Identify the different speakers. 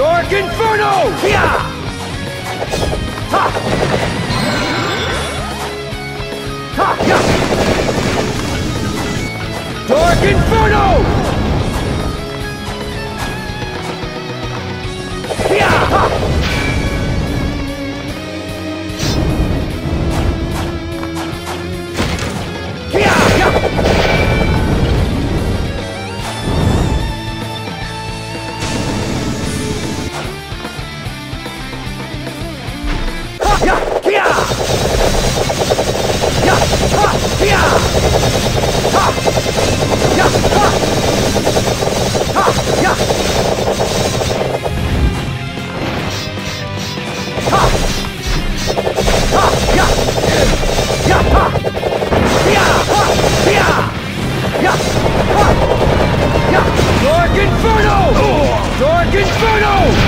Speaker 1: Dark Inferno! Yeah! Ha! Ha! Yeah! Dark Inferno! Inferno!